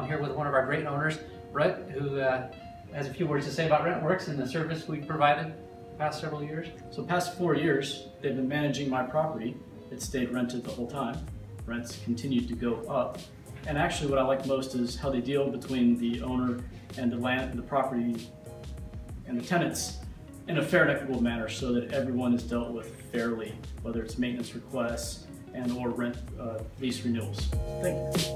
I'm here with one of our great owners, Brett, who uh, has a few words to say about RentWerx and the service we've provided the past several years. So past four years, they've been managing my property. It stayed rented the whole time. Rents continued to go up. And actually what I like most is how they deal between the owner and the land, and the property and the tenants in a fair and equitable manner so that everyone is dealt with fairly, whether it's maintenance requests and or rent uh, lease renewals. Thank you.